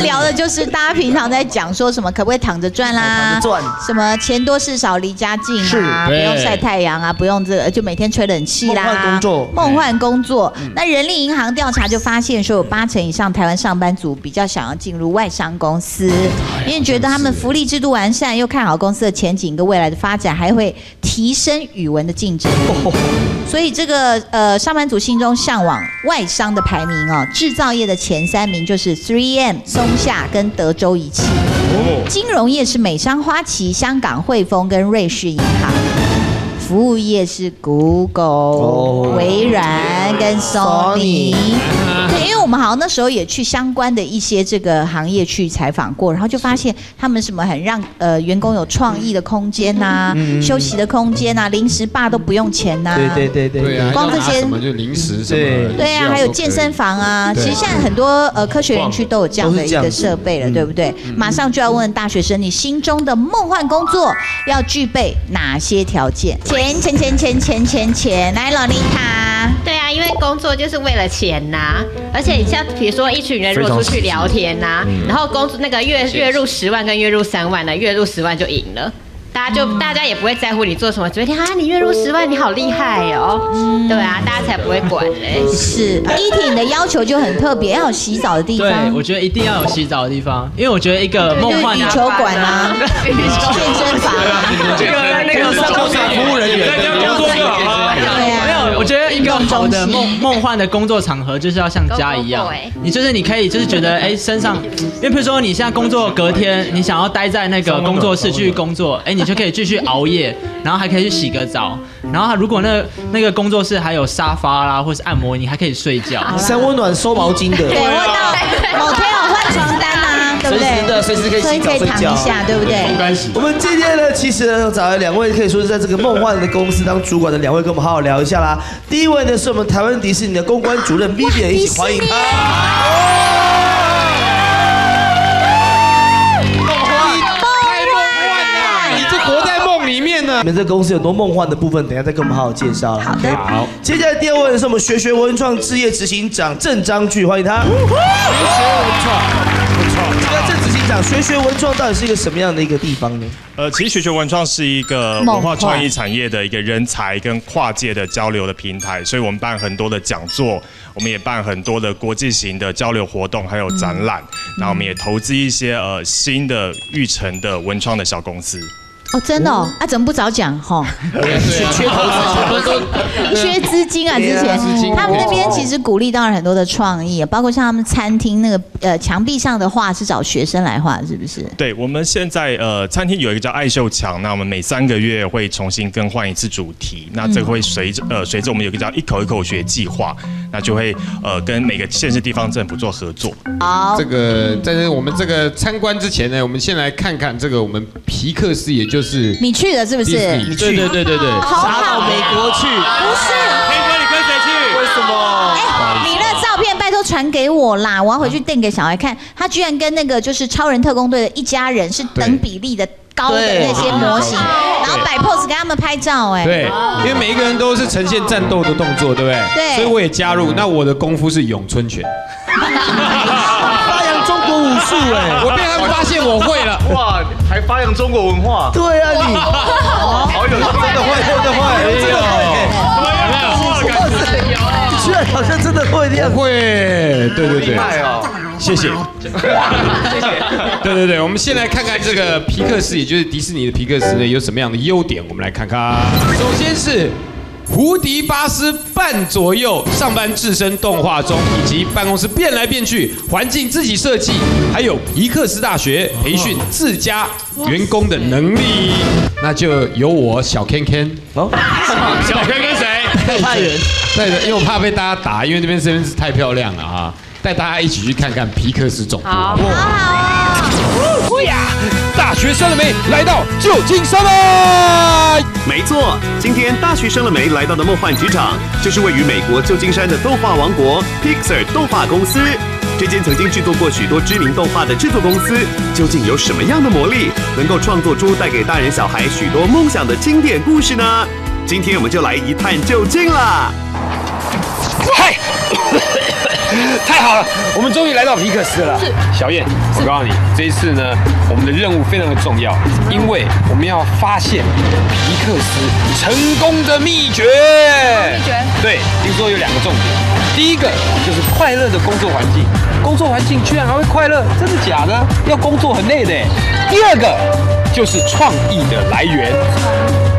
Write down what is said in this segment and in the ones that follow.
们聊的就是大家平常在讲说什么可不可以躺着赚啦，躺着赚什么钱多事少离家近啊，不用晒太阳啊，不用这个就每天吹冷气啦，梦幻工作。梦幻工作。那人力银行调查就发现说，有八成以上台湾上班族比较想要进入外商公司，因为觉得他们福利制度完善，又看好公司的前景跟未来的发展，还会提升语文的竞争力。所以这个呃，上班族心中向往外商的排名哦，制造业的前三名就是 3M、松下跟德州仪器。金融业是美商花旗、香港汇丰跟瑞士银行。服务业是 Google、哦。微软跟 Sony。对，因为我们好像那时候也去相关的一些这个行业去采访过，然后就发现他们什么很让呃员工有创意的空间呐、休息的空间呐、零食吧都不用钱呐、对对对对光这些要拿什么就零食什么对。的，对啊，还有健身房啊，其对实现在很多呃科学园区都有这样的一个设备了，嗯。对不对？马上就要问大学生，你心中的梦幻工作要具备哪些条件？钱钱钱钱钱钱钱，来，洛丽塔，对啊，因为工作就是为了钱呐、而且像比如说一群人如果出去聊天呐、然后工作那个月月入十万跟月入三万的，月入十万就赢了。大家就大家也不会在乎你做什么，只会听啊，你月入十万，你好厉害哦，对啊，大家才不会管。嘞。是一婷的要求就很特别，要有洗澡的地方。对，我，觉得一定要有洗澡的地方，因为我觉得一个梦幻的就羽球馆啊，健身房啊，这个那个上工厂服务人员，对啊。我觉得一个好的梦梦幻的工作场合就是要像家一样你就是你可以就是觉得哎身上，因为比如说你现在工作隔天你想要待在那个工作室继续工作，哎你就可以继续熬夜，然后还可以去洗个澡，然后如果那那个工作室还有沙发啦或是按摩，你还可以睡觉。三温暖收毛巾的，对，或到 motel 换床单啊，对不随时的？随时可以洗澡睡觉。躺一下，对不对？我们今天呢，其实呢找来两位可以说是在这个梦幻的公司当主管的两位，跟我们好好聊一下啦。第一位呢是我们台湾迪士尼的公关主任 Vivian，一起欢迎他。太梦幻了，你就活在梦里面呢你。们这公司有多梦幻的部分，等一下再跟我们好好介绍了。好的好，接下来第二位是我们学学文创置业执行长郑章巨，欢迎他。学学文创，长，学学文创到底是一个什么样的一个地方呢？呃，其实学学文创是一个文化创意产业的一个人才跟跨界的交流的平台，所以我们办很多的讲座，我们也办很多的国际型的交流活动，还有展览，然后我们也投资一些呃新的育成的文创的小公司。哦，真的哦，啊，怎么不早讲？哈？缺缺投资，缺资金啊，之前。他们那边其实鼓励到了很多的创意，包括像他们餐厅那个呃墙壁上的画是找学生来画，是不是？对，我们现在呃餐厅有一个叫爱秀墙，那我们每三个月会重新更换一次主题，那这个会随着呃随着我们有一个叫一口一口学计划，那就会呃跟每个县市地方政府做合作。好。这，个在这我们这个参观之前呢，我们先来看看这个我们皮克斯，也就是你去了是不是？尼，对对对对对，杀到美国去，不是，天哥，你跟谁去为什么？哎，你那照片拜托传给我啦，我要回去订给小孩看。他居然跟那个就是超人特工队的一家人是等比例的高的那些模型，然后摆 pose 给他们拍照，哎，对，因为每一个人都是呈现战斗的动作，对不对？对所以我也加入。那我的功夫是咏春拳，发扬中国武术哎。我被他们发现我会了。哇，还发扬中国文化，对啊，你 好有真的会，真的会，真的会。哇塞，你居然好像真的会的样。会，对对对，害哦。谢谢。对对对，我们先来看看这个皮克斯，也就是迪士尼的皮克斯呢，有什么样的优点？我们来看看。首先是胡迪巴斯半左右，上班置身动画中，以及办公室变来变去，环境自己设计，还有皮克斯大学培训自家员工的能力。那就由我小 Ken Ken，哦，小 Ken 跟谁？派员，带着，因为我怕被大家打，因为那边这边是太漂亮了啊！带大家一起去看看皮克斯总部。学生了没？来到旧金山啦！没错，今天大学生了没来到的梦幻职场，就是位于美国旧金山的动画王国 Pixar 动画公司。这间曾经制作过许多知名动画的制作公司，究竟有什么样的魔力，能够创作出带给大人小孩许多梦想的经典故事呢？今天我们就来一探究竟啦！嗨，太好了，我们终于来到皮克斯了。是小燕，我告诉你，这一次呢，我们的任务非常的重要，因为我们要发现皮克斯成功的秘诀。秘诀对，听说有两个重点，第一个就是快乐的工作环境，工作环境居然还会快乐，真的假的？要工作很累的。第二个就是创意的来源，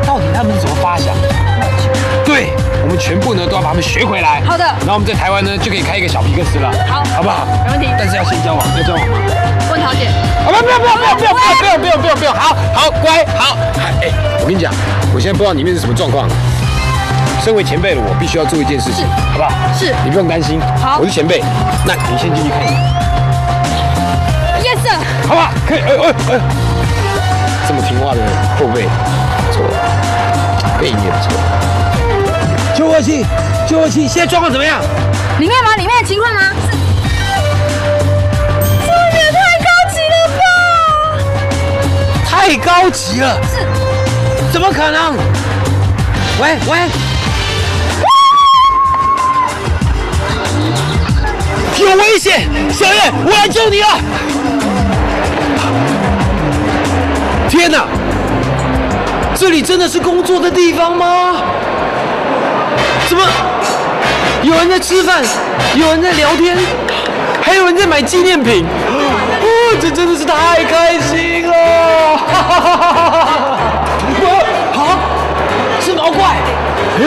到底他们是怎么发想的？对，我们全部呢都要把他们学回来。好的然后我们在台湾呢就可以开一个小皮克斯了。好好不好？没问题但是要先交往，要交往吗？问桃姐，啊不不要不要不要不要不要不要不要不要不要，好好乖好。哎，我跟你讲，我现在不知道里面是什么状况。身为前辈的我，必须要做一件事情，好不好？是你不用担心，好我是前辈，那你先进去看一下，Yes sir，好不好？可以，哎哎哎，这么听话的后辈，不错，背影也不错。救火器，救火器，现在状况怎么样？里面吗？里面的情况吗？是这也太高级了吧！太高级了，怎么可能？喂喂，有危险！小叶，我来救你了！天哪，这里真的是工作的地方吗？怎么有人在吃饭，有人在聊天，还有人在买纪念品？哦，这真的是太开心了！哈哈哈哈哈哈！好，是毛怪，嗯，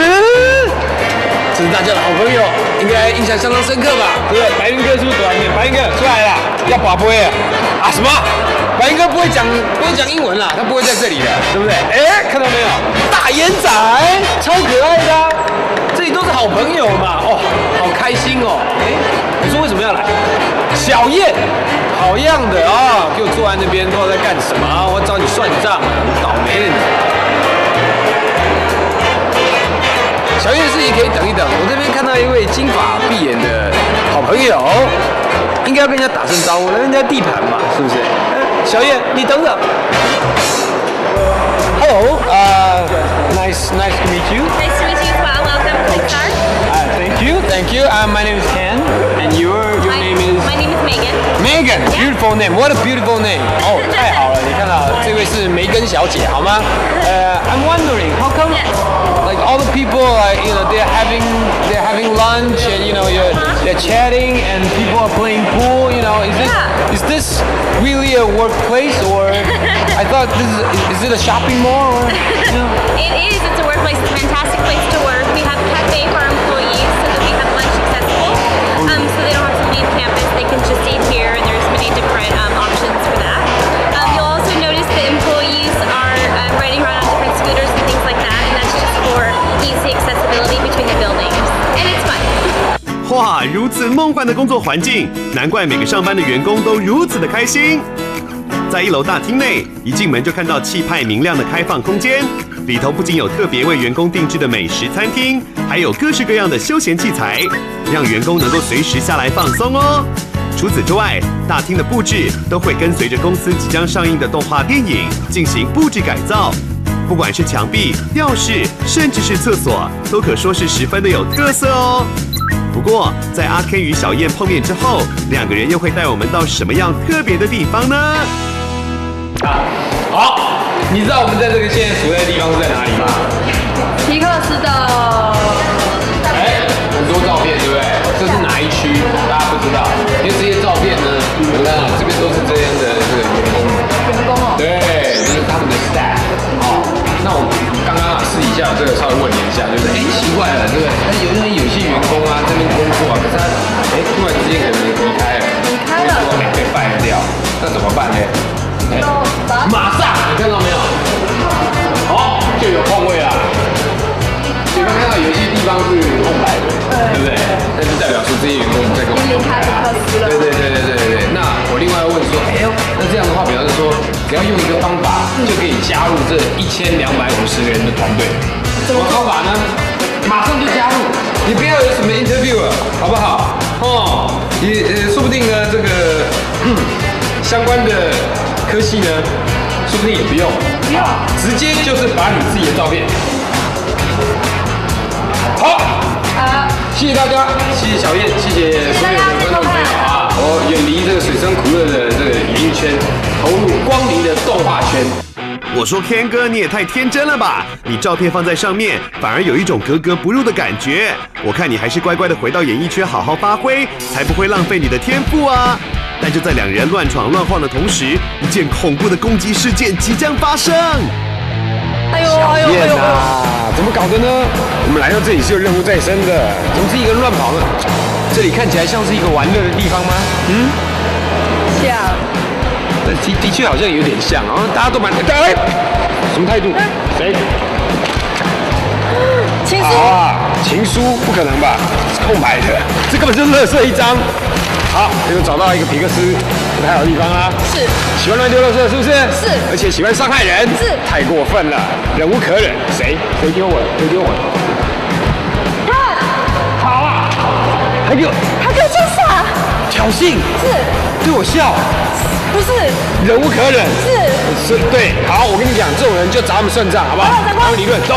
这是大家的好朋友，应该印象相当深刻吧？对不对？白云哥是不是躲在？白云哥出来了，要把杯啊！啊什么？白云哥不会讲不会讲英文啦，他不会在这里的，对不对？哎，看到没有？大眼仔，超可爱的啊、这里都是好朋友嘛，哦，好开心哦。哎，你说为什么要来？小燕，好样的啊！给我坐在那边，不知道在干什么啊！我找你算账啊！你倒霉了你。小燕自己可以等一等，我这边看到一位金发碧眼的好朋友，应该要跟人家打声招呼，来人家地盘嘛，是不是？呃小燕，你等等。Hello, uh, nice, nice to meet you. Nice to meet you as well. Welcome to Pixar. Uh, thank you, thank you. Uh, my name is Ken, and your your My, name is my name is Megan. Megan. Beautiful name. What a beautiful name. 哦，太好了，你看到这位是梅根小姐，好吗？呃、i m wondering how come like all the people they're having they're having lunch and you know you're, they're chatting and people are playing pool. You know, is this is this really a workplace or I thought this is is it a shopping mall or you know? It is. It's a workplace. It's a fantastic place to work. We have a cafe for our employees so that we have lunch accessible. Um, so they don't have to leave campus. They can just eat 梦幻的工作环境，难怪每个上班的员工都如此的开心。在一楼大厅内，一进门就看到气派明亮的开放空间，里头不仅有特别为员工定制的美食餐厅，还有各式各样的休闲器材，让员工能够随时下来放松哦。除此之外，大厅的布置都会跟随着公司即将上映的动画电影进行布置改造。不管是墙壁、吊饰，甚至是厕所，都可说是十分的有特色哦。在阿 Ken 与小燕碰面之后，两个人又会带我们到什么样特别的地方呢？啊好，你知道我们在这个现在所在的地方是在哪里吗？皮克斯的哎，很多照片，对不对？这是哪一区？大家不知道，因为这些照片呢，你看啊，这边有一些地方是空白的，对不对？那就代表说这些员工在跟我们离开皮克斯了对对对对对对对。那我另外要问说，哎呦，那这样的话，比方说，只要用一个方法就可以加入这一千两百五十个人的团队，什么方法呢？马上就加入，你不要有什么 interview 了，好不好？哦，也呃，说不定呢，这个、嗯、相关的科系呢，说不定也不用，不用，直接就是把你自己的照片。好，啊，谢谢大家，谢谢小燕，谢谢所有的观众朋友啊！我远离这个水深苦热的这个演艺圈，投入光明的动画圈。我说 Ken 哥，你也太天真了吧！你照片放在上面，反而有一种格格不入的感觉。我看你还是乖乖的回到演艺圈好好发挥，才不会浪费你的天赋啊！但就在两人乱闯乱晃的同时，一件恐怖的攻击事件即将发生。哎呦哎呦哎呦，怎么搞的呢？我们来到这里是有任务在身的，怎么是一个人乱跑呢？这里看起来像是一个玩乐的地方吗？嗯，像的的的确好像有点像啊，大家都蛮哎，什么态度？谁？情书好啊，情书不可能吧？是空白的，这根本就是垃圾一张。好，又找到一个皮克斯不太好的地方啊。是喜欢乱丢垃圾是不是？是而且喜欢伤害人。是太过分了，忍无可忍。谁？谁丢我？谁丢我？他好啊，还给我他给我装傻，挑衅，是对我笑，不是忍无可忍。是是，对。好，我跟你讲，这种人就找他们算账，好不好？好长官他们理论，走。